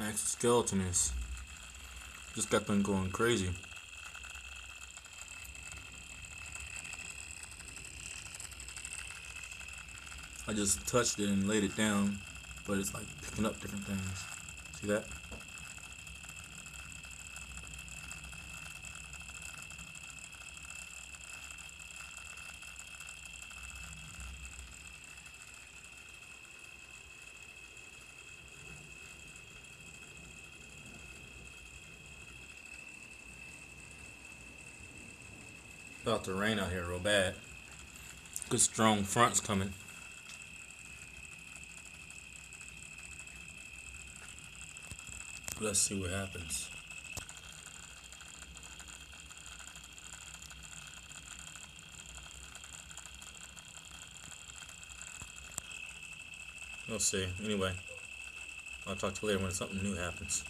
Exoskeleton is just got them going crazy. I just touched it and laid it down, but it's like picking up different things. See that? About to rain out here real bad. Good strong fronts coming. Let's see what happens. We'll see. Anyway, I'll talk to you later when something new happens.